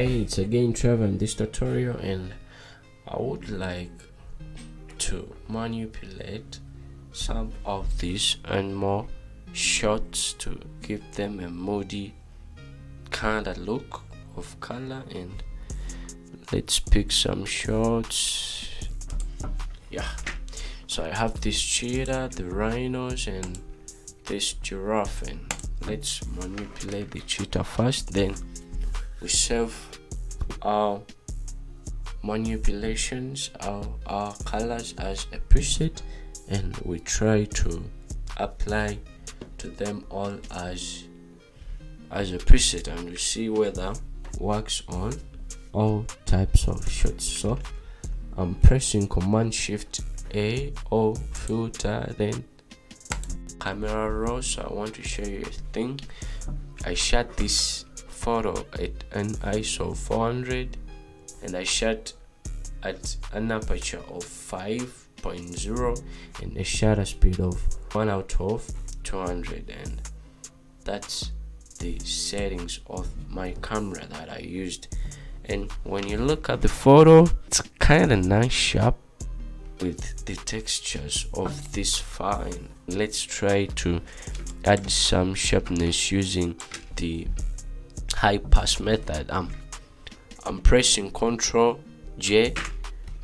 hey it's again Trevor in this tutorial and I would like to manipulate some of these and more shots to give them a moody kind of look of color and let's pick some shots. Yeah. So I have this cheetah the rhinos and this giraffe and let's manipulate the cheetah first then we save our manipulations our, our colors as a preset and we try to apply to them all as as a preset and we see whether works on all types of shots. So i'm pressing command shift a or filter then camera raw so i want to show you a thing. I shot this photo at an iso 400 and i shot at an aperture of 5.0 and a shutter speed of 1 out of 200 and that's the settings of my camera that I used. And when you look at the photo it's kind of nice sharp with the textures of this fine. Let's try to add some sharpness using the high pass method um, I'm pressing ctrl J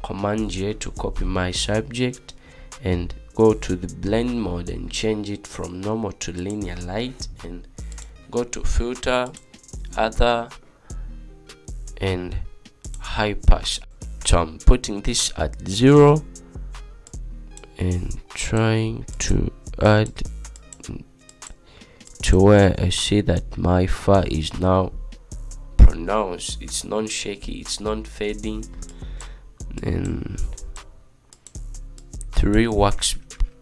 command J to copy my subject and go to the blend mode and change it from normal to linear light and go to filter other and high pass so i'm putting this at zero and trying to add to where i see that my fur is now pronounced it's non-shaky it's non-fading and three works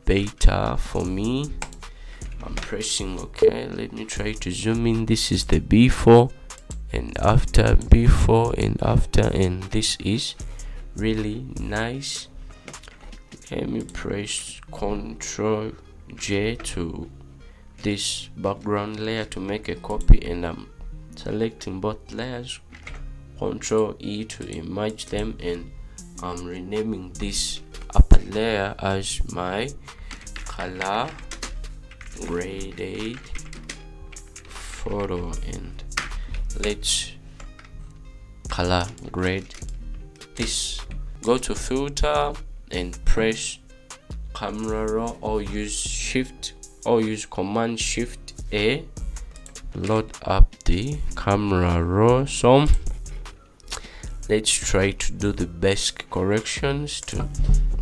better for me. I'm pressing ok. Let me try to zoom in. This is the before and after before and after and this is really nice. Let me press ctrl j to this background layer to make a copy and i'm selecting both layers ctrl e to merge them and i'm renaming this upper layer as my color graded photo and let's color grade this. Go to filter and press camera raw or use shift or use command shift a load up the camera raw so let's try to do the best corrections to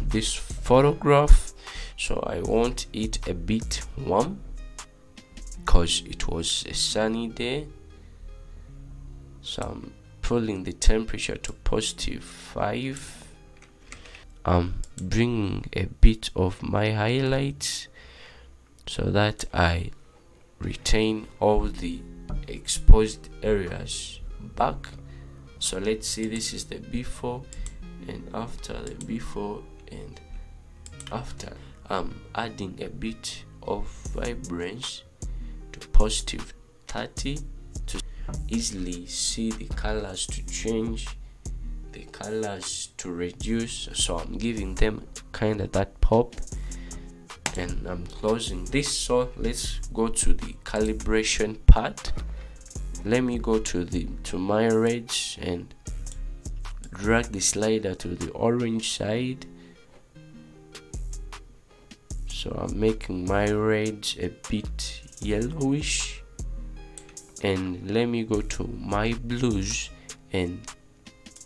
this photograph. So i want it a bit warm because it was a sunny day. So i'm pulling the temperature to positive 5 i'm bringing a bit of my highlights so that i retain all the exposed areas back. So let's see this is the before and after the before and after. I'm adding a bit of vibrance to positive 30 to easily see the colors to change the colors to reduce. So i'm giving them kind of that pop and i'm closing this so let's go to the calibration part. Let me go to the to my reds and drag the slider to the orange side. So i'm making my reds a bit yellowish. And let me go to my blues and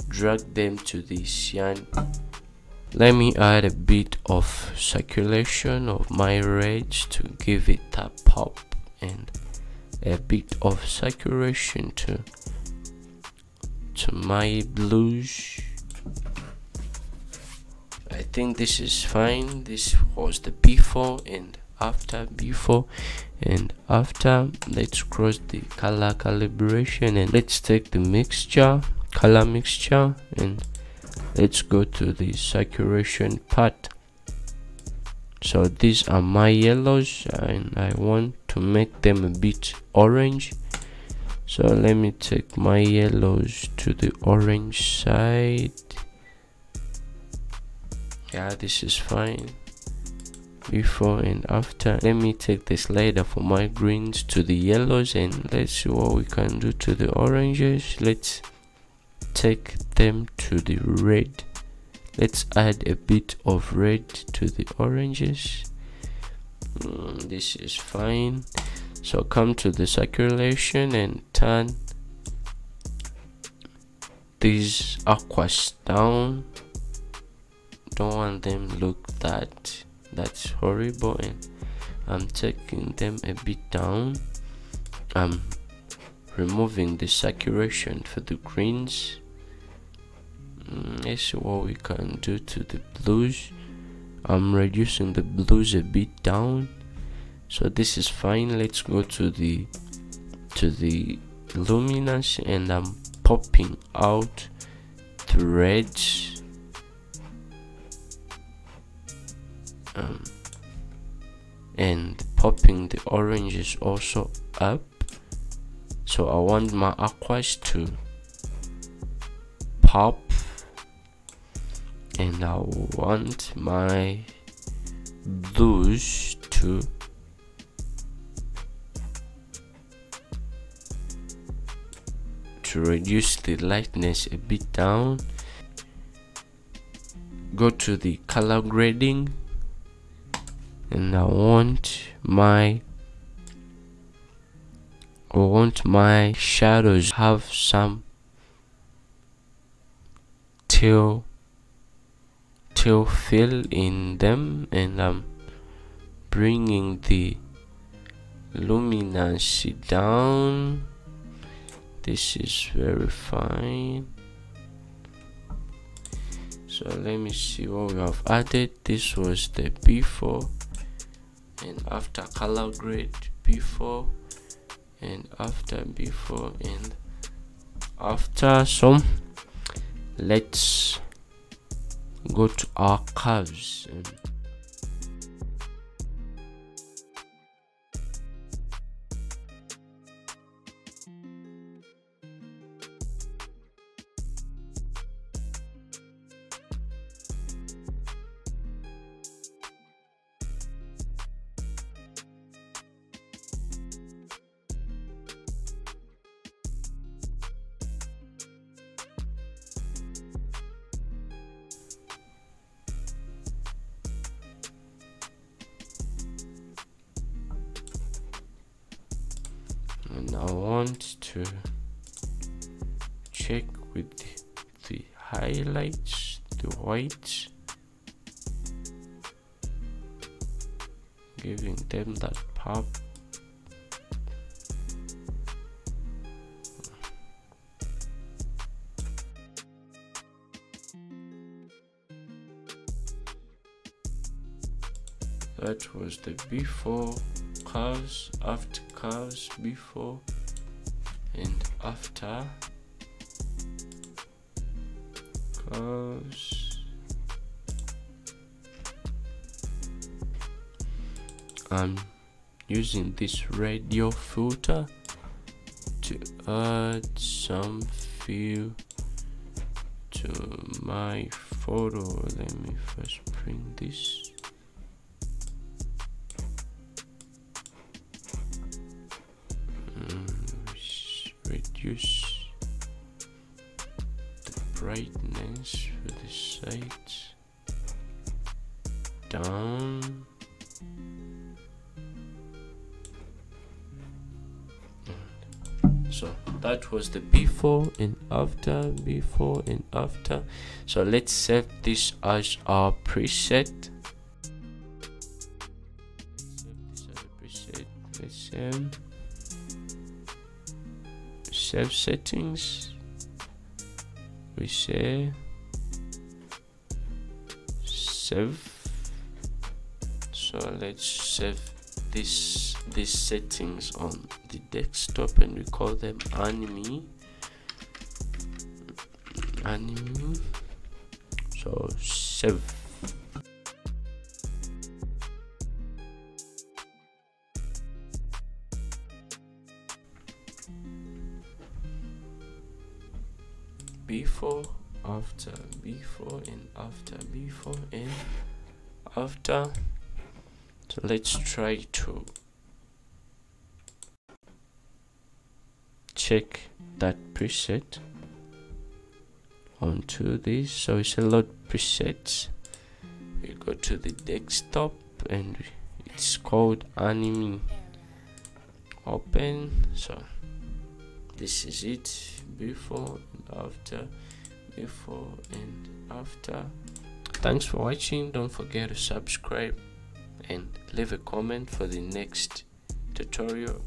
drag them to the cyan let me add a bit of circulation of my reds to give it that pop and a bit of saturation to to my blues. I think this is fine. This was the before and after before and after. Let's cross the color calibration and let's take the mixer color mixer and let's go to the saturation part. So these are my yellows and I want to make them a bit orange. So let me take my yellows to the orange side. Yeah this is fine. Before and after. Let me take the slider for my greens to the yellows and let's see what we can do to the oranges. Let's take them to the red. Let's add a bit of red to the oranges. Mm, this is fine. So come to the circulation and turn these aquas down. Don't want them look that that's horrible. And I'm taking them a bit down. I'm removing the saturation for the greens mm, let's see what we can do to the blues. I'm reducing the blues a bit down so this is fine. Let's go to the to the luminance and I'm popping out the reds. Um, and popping the oranges also up. So I want my aquas to pop and I want my blues to to reduce the lightness a bit down. Go to the color grading. And I want my I want my shadows have some teal fill in them and I'm bringing the luminance down. This is very fine. So let me see what we have added. This was the before and after color grade before and after before and after so let's go to our curves. and want to check with the highlights the whites giving them that pop. That was the before curves after curves before and after curves I'm using this radial filter to add some feel to my photo. Let me first bring this so that was the before and after before and after. So let's save this as our preset. Save settings. We say save. So let's save this these settings on the desktop and we call them anime. Anime. So save before after before and after before and after. So let's try to check that preset onto this. So it's a lot presets. We go to the desktop and it's called anime open. So this is it. Before and after. Before and after. Thanks for watching. Don't forget to subscribe and leave a comment for the next tutorial